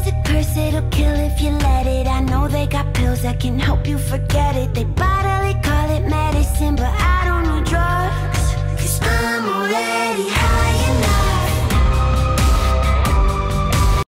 is a curse, it'll kill if you let it. I know they got pills that can help you forget it. They bodily